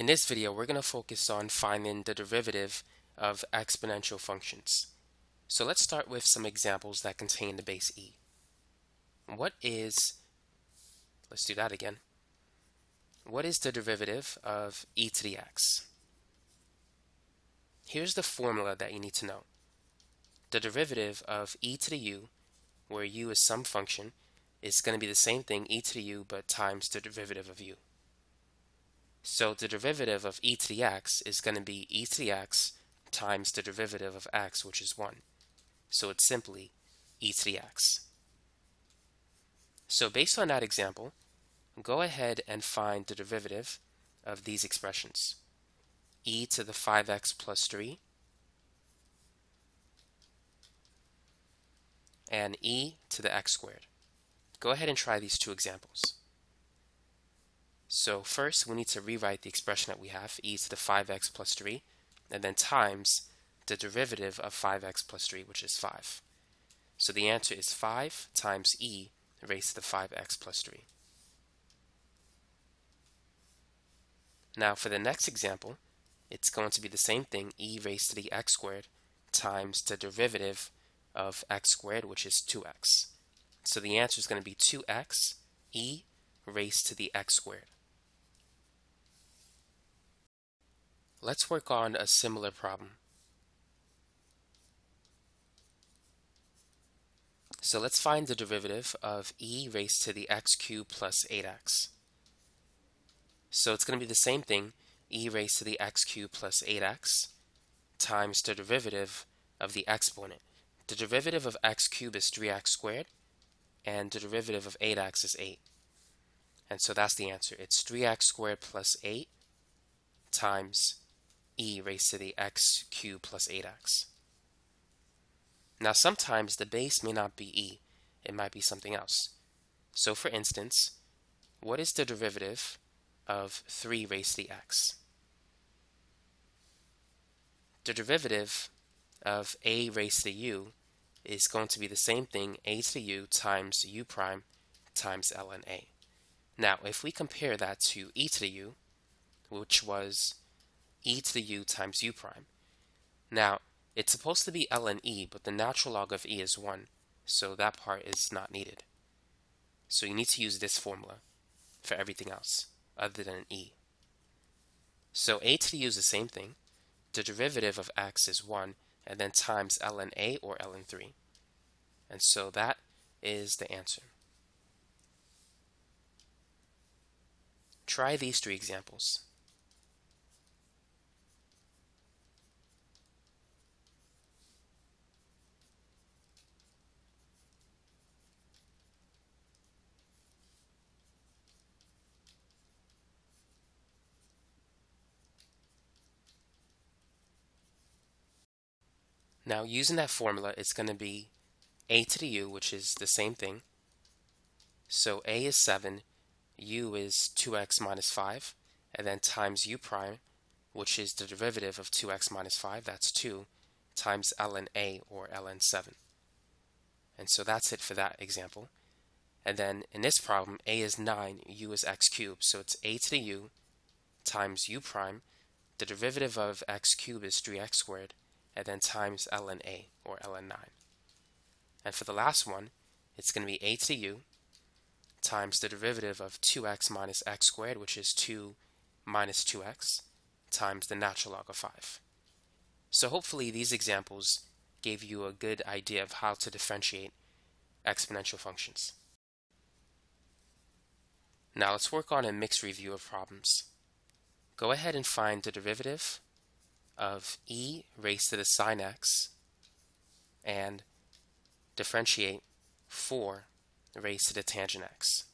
In this video, we're going to focus on finding the derivative of exponential functions. So let's start with some examples that contain the base e. What is, let's do that again. What is the derivative of e to the x? Here's the formula that you need to know. The derivative of e to the u, where u is some function, is going to be the same thing, e to the u, but times the derivative of u. So the derivative of e to the x is going to be e to the x times the derivative of x, which is 1. So it's simply e to the x. So based on that example, go ahead and find the derivative of these expressions. e to the 5x plus 3 and e to the x squared. Go ahead and try these two examples. So first we need to rewrite the expression that we have, e to the 5x plus 3, and then times the derivative of 5x plus 3, which is 5. So the answer is 5 times e raised to the 5x plus 3. Now for the next example, it's going to be the same thing, e raised to the x squared times the derivative of x squared, which is 2x. So the answer is going to be 2x e raised to the x squared. Let's work on a similar problem. So let's find the derivative of e raised to the x cubed plus 8x. So it's going to be the same thing, e raised to the x cubed plus 8x times the derivative of the exponent. The derivative of x cubed is 3x squared, and the derivative of 8x is 8. And so that's the answer. It's 3x squared plus 8 times e raised to the x cubed plus 8x. Now sometimes the base may not be e, it might be something else. So for instance, what is the derivative of 3 raised to the x? The derivative of a raised to the u is going to be the same thing, a to the u times u prime times ln a. Now, if we compare that to e to the u, which was e to the u times u prime. Now, it's supposed to be ln e, but the natural log of e is 1, so that part is not needed. So you need to use this formula for everything else other than e. So a to the u is the same thing. The derivative of x is 1, and then times ln a or ln 3. And so that is the answer. Try these three examples. Now using that formula, it's going to be a to the u, which is the same thing. So a is 7, u is 2x minus 5, and then times u prime, which is the derivative of 2x minus 5, that's 2, times ln a or ln 7. And so that's it for that example. And then in this problem, a is 9, u is x cubed. So it's a to the u times u prime. The derivative of x cubed is 3x squared and then times ln a or ln 9. And for the last one, it's going to be a to the u times the derivative of 2x minus x squared, which is 2 minus 2x, times the natural log of 5. So hopefully these examples gave you a good idea of how to differentiate exponential functions. Now let's work on a mixed review of problems. Go ahead and find the derivative of e raised to the sine x and differentiate 4 raised to the tangent x.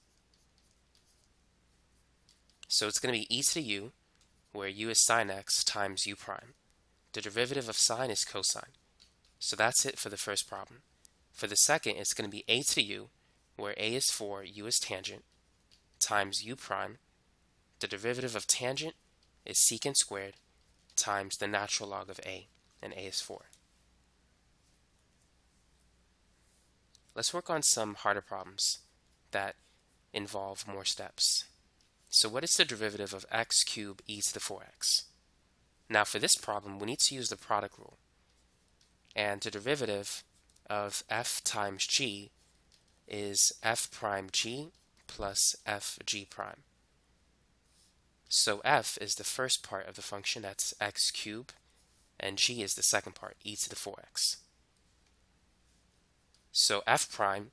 So it's going to be e to the u, where u is sine x times u prime. The derivative of sine is cosine. So that's it for the first problem. For the second, it's going to be a to the u, where a is 4, u is tangent, times u prime. The derivative of tangent is secant squared, times the natural log of a, and a is 4. Let's work on some harder problems that involve more steps. So what is the derivative of x cubed e to the 4x? Now for this problem, we need to use the product rule. And the derivative of f times g is f prime g plus f g prime. So f is the first part of the function, that's x cubed, and g is the second part, e to the 4x. So f prime,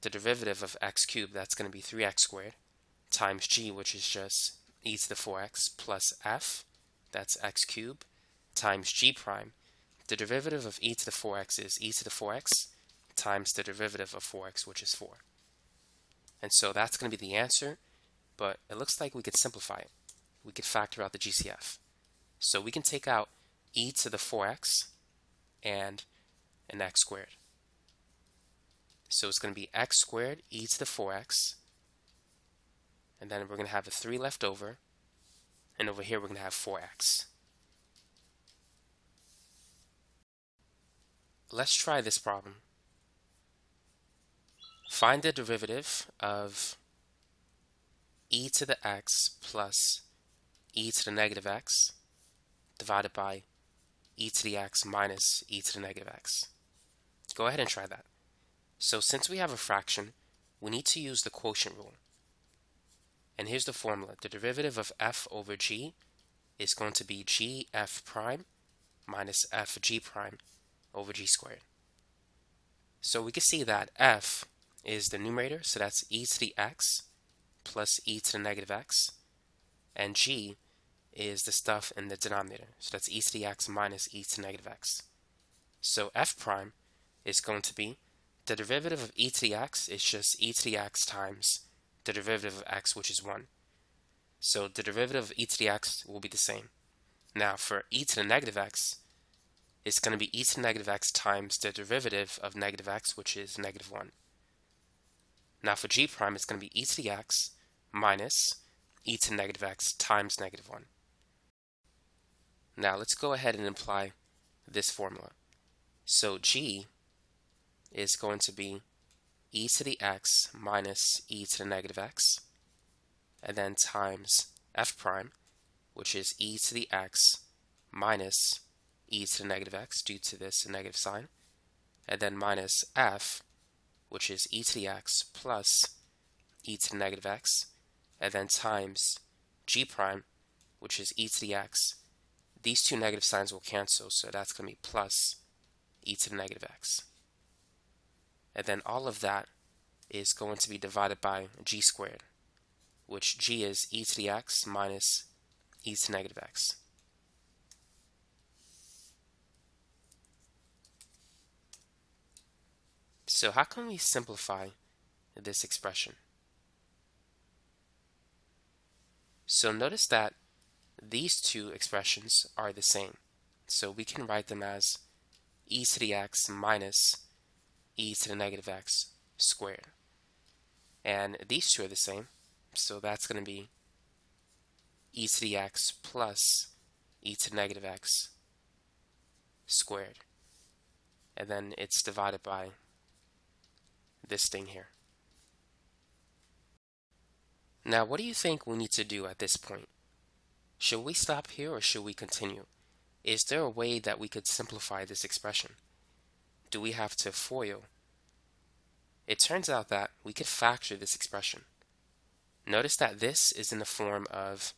the derivative of x cubed, that's going to be 3x squared, times g, which is just e to the 4x, plus f, that's x cubed, times g prime. The derivative of e to the 4x is e to the 4x times the derivative of 4x, which is 4. And so that's going to be the answer but it looks like we could simplify it. We could factor out the GCF. So we can take out e to the 4x and an x squared. So it's going to be x squared e to the 4x, and then we're going to have a 3 left over, and over here we're going to have 4x. Let's try this problem. Find the derivative of e to the x plus e to the negative x divided by e to the x minus e to the negative x. Go ahead and try that. So since we have a fraction, we need to use the quotient rule. And here's the formula. The derivative of f over g is going to be gf prime minus fg prime over g squared. So we can see that f is the numerator, so that's e to the x plus e to the negative x, and g is the stuff in the denominator. So that's e to the x minus e to the negative x. So f prime is going to be the derivative of e to the x is just e to the x times the derivative of x, which is 1. So the derivative of e to the x will be the same. Now for e to the negative x, it's going to be e to the negative x times the derivative of negative x, which is negative 1. Now for g prime, it's going to be e to the x minus e to the negative x times negative 1. Now let's go ahead and apply this formula. So g is going to be e to the x minus e to the negative x, and then times f prime, which is e to the x minus e to the negative x due to this negative sign, and then minus f, which is e to the x plus e to the negative x, and then times g prime, which is e to the x. These two negative signs will cancel, so that's going to be plus e to the negative x. And then all of that is going to be divided by g squared, which g is e to the x minus e to the negative x. So how can we simplify this expression? So notice that these two expressions are the same. So we can write them as e to the x minus e to the negative x squared. And these two are the same. So that's going to be e to the x plus e to the negative x squared. And then it's divided by this thing here. Now, what do you think we need to do at this point? Should we stop here or should we continue? Is there a way that we could simplify this expression? Do we have to FOIL? It turns out that we could factor this expression. Notice that this is in the form of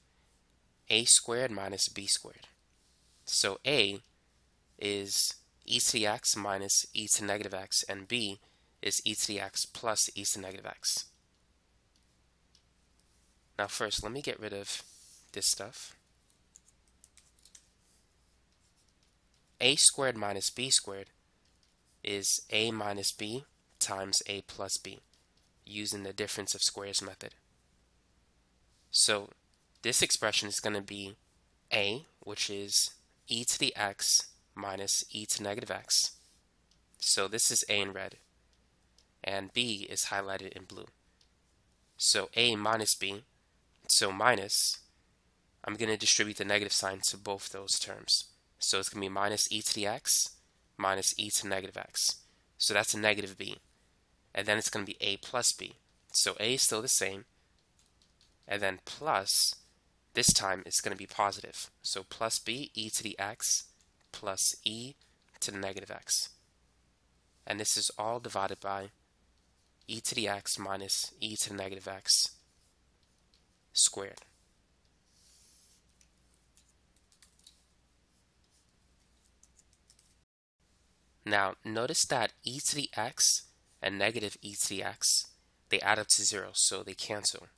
a squared minus b squared. So a is e to the x minus e to negative x, and b is e to the x plus e to negative x. Now first, let me get rid of this stuff. a squared minus b squared is a minus b times a plus b using the difference of squares method. So this expression is going to be a, which is e to the x minus e to negative x. So this is a in red, and b is highlighted in blue. So a minus b so minus, I'm going to distribute the negative sign to both those terms. So it's going to be minus e to the x minus e to the negative x. So that's a negative b. And then it's going to be a plus b. So a is still the same. and then plus, this time it's going to be positive. So plus b e to the x plus e to the negative x. And this is all divided by e to the x minus e to the negative x squared. Now, notice that e to the x and negative e to the x, they add up to 0, so they cancel.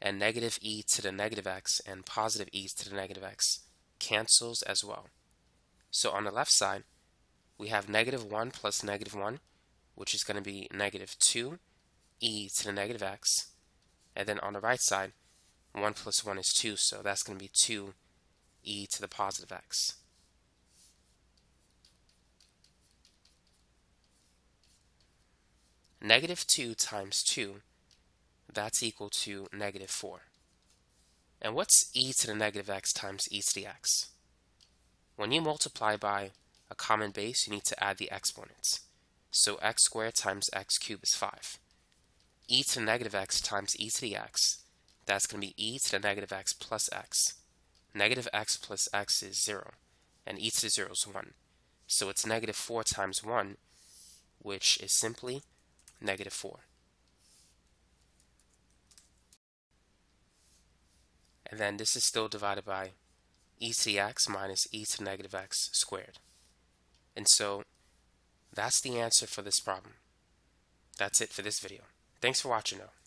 And negative e to the negative x and positive e to the negative x cancels as well. So on the left side, we have negative 1 plus negative 1, which is going to be negative 2 e to the negative x. And then on the right side, 1 plus 1 is 2, so that's going to be 2 e to the positive x. Negative 2 times 2, that's equal to negative 4. And what's e to the negative x times e to the x? When you multiply by a common base, you need to add the exponents. So x squared times x cubed is 5. e to the negative x times e to the x, that's going to be e to the negative x plus x. Negative x plus x is 0, and e to the 0 is 1. So it's negative 4 times 1, which is simply negative 4. And then this is still divided by e to the x minus e to the negative x squared. And so that's the answer for this problem. That's it for this video. Thanks for watching though.